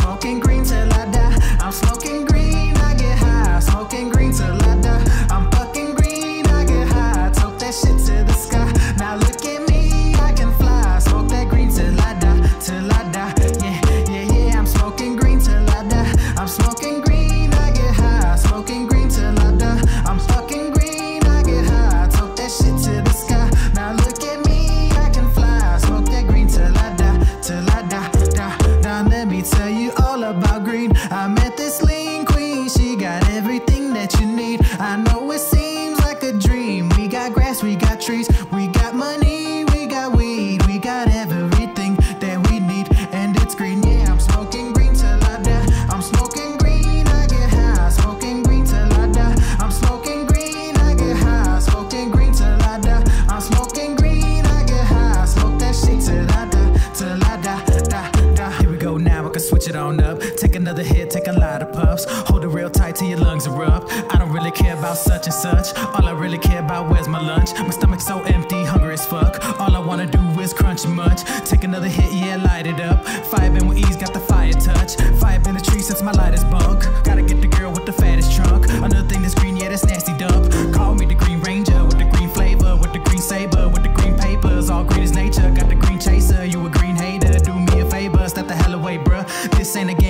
smoking green till I die. I'm smoking green, everything that you need. I know it seems like a dream. We got grass, we got trees, we got money, we got weed, we got everything that we need, and it's green. Yeah, I'm smoking green till I die. I'm smoking green, I get high. Smoking green till I die. I'm smoking green, I get high. Smoking green till I die. I'm smoking green, I get high. Smoke that shit till I die, till I die, die, die. Here we go now, I can switch it on up. Take another hit, take a lot of puffs. Hold erupt. I don't really care about such and such. All I really care about where's my lunch. My stomach's so empty, hungry as fuck. All I wanna do is crunch and munch. Take another hit, yeah, light it up. Fire been with ease, got the fire touch. Fire been the tree since my light is bunk. Gotta get the girl with the fattest trunk. Another thing that's green, yeah, that's nasty dump. Call me the Green Ranger with the green flavor, with the green saber, with the green papers. All green is nature, got the green chaser. You a green hater, do me a favor, step the hell away, bruh. This ain't a game,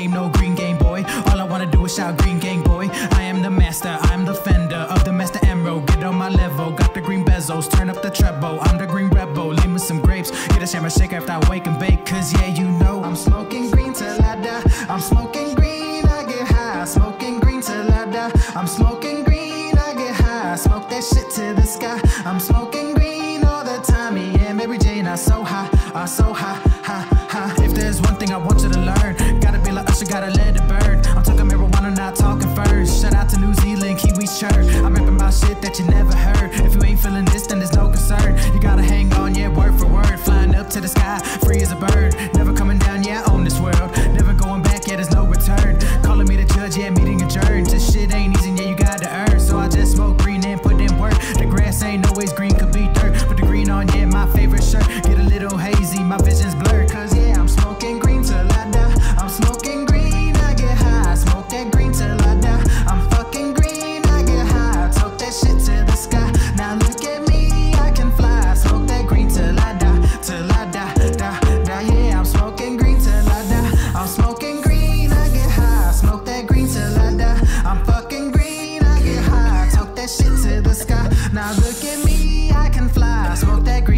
a share shake after I wake and bake, cause yeah, you know I'm smoking green till I die. I'm smoking green, I get high. Smoking green till I die. I'm smoking green, I get high. Smoke that shit to the sky. I'm smoking green all the time. Yeah, Mary Jane, I so high, I so high, high, high. If there's one thing I want you to learn, gotta be like Usher, gotta let it burn. I'm talking marijuana, not talking first. Shout out to New Zealand, Kiwis church. I'm rapping about shit that you never heard. If you ain't feeling this, then there's no concern. You gotta hang on, yeah, word for word. Flying to the sky,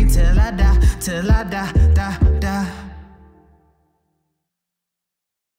till I die, till I die, die, die.